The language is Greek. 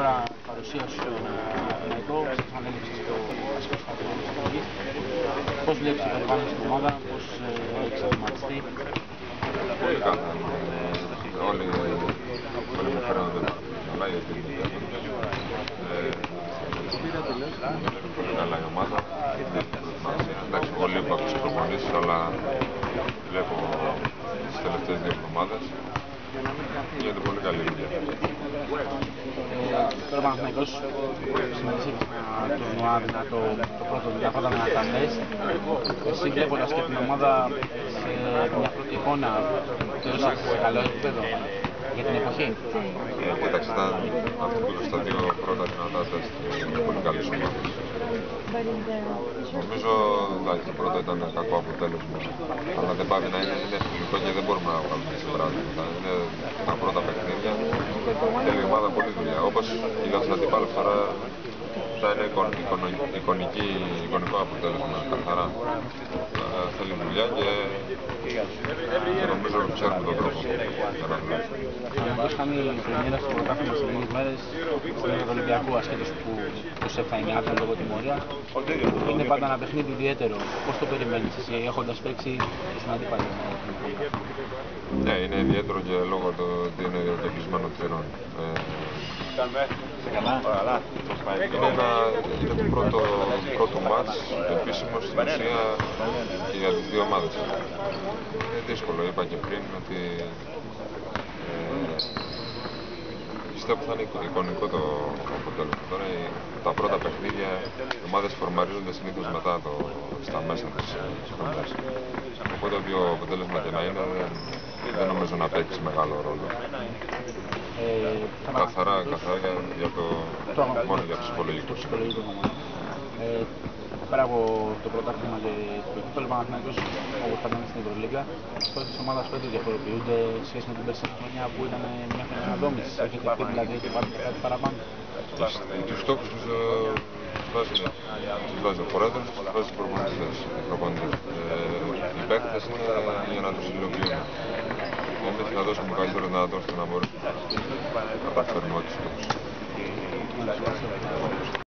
τώρα παρουσίαση στον Ναϊκό, σας ανέληψη στο βασικό στάδιο της επιλογής. Πώς βλέπεις την περιβάλλον στην ομάδα, πώς ε, έχεις αγματιστεί. Πολύ καλά. Ε, όλοι, όλοι με φέρνονται καλά γιατί ε, πολύ καλά η ομάδα. Εντάξει, εγώ λείπω από τις προπονήσεις, αλλά βλέπω τις τελευταίες δύο εβδομάδες. Γίνεται πολύ καλή δουλειά. Ε, τώρα ο Παναθηναϊκός συναντήσε ένα τουρνουά δυνατό το πρώτο δυνατό ήταν ένα ταμές. Εσύ βλέποντας και την ομάδα σε μια πρώτη εικόνα θεωρούσες σε καλό επίπεδο για την εποχή. Ε, κοίταξε, ήταν αυτό που στα δύο πρώτα δυνατά τεστ είναι πολύ καλές ομάδες. Νομίζω εντάξει, το πρώτο ήταν κακό αποτέλεσμα, αλλά δεν πάει να είναι, είναι φιλικό και δεν μπορούμε να βγάλουμε συμπεράσματα. Είναι τα πρώτα παιχνίδια, θέλει η ομάδα πολύ δουλειά. Όπως είδα στην αντιπάλευση τώρα θα είναι εικονική, εικονικό αποτέλεσμα καθαρά. Ε, θέλει δουλειά και νομίζω ότι ξέρουμε τον τρόπο για να δουλέψουμε. Μας κάνει η πρεμιέρα στο πρωτάθλημα σε λίγες μέρες στον Ολυμπιακό ασχέτως που τους έφτανε άκρη λόγω τιμωρία. Είναι πάντα ένα παιχνίδι ιδιαίτερο. Πώς το περιμένεις εσύ έχοντας παίξει στην αντίπαλη. Ναι, είναι ιδιαίτερο και λόγω του ότι είναι και κλεισμένο θυρών. Ε, είναι, ένα, είναι το πρώτο, πρώτο μάτς το επίσημο στην ουσία και για τις δύο ομάδες. Είναι δύσκολο, είπα και πριν ότι ε, πιστεύω θα είναι εικονικό το αποτέλεσμα. Τώρα τα πρώτα παιχνίδια οι ομάδες φορμαρίζονται συνήθως μετά το, στα μέσα της χρονιάς. Οπότε όποιο αποτέλεσμα και να είναι δεν, δεν νομίζω να παίξει μεγάλο ρόλο. Ε, καθαρά, καθαρά για, για το, το, μόνο για ψυχολογικό. Το ψυχολογικό κομμάτι. Ε, πέρα από το πρωτάθλημα και το κύπελο, ο Παναθηναϊκός όπως πατάμε στην Ευρωλίγκα, τώρα της ομάδας φέτος διαφοροποιούνται σε σχέση με την περσινή χρονιά που ήταν μια χρονιά δόμησης. Έχετε πει δηλαδή ότι πάτε κάτι παραπάνω. Τους στόχους τους βάζει, τους βάζει ο πρόεδρος, τους βάζει οι προπονητές. Ε, οι παίκτες είναι για να τους υλοποιούν. Εμείς να δώσουμε καλύτερο δυνατό ώστε να μπορούμε να καταφέρουμε ό,τι στόχους.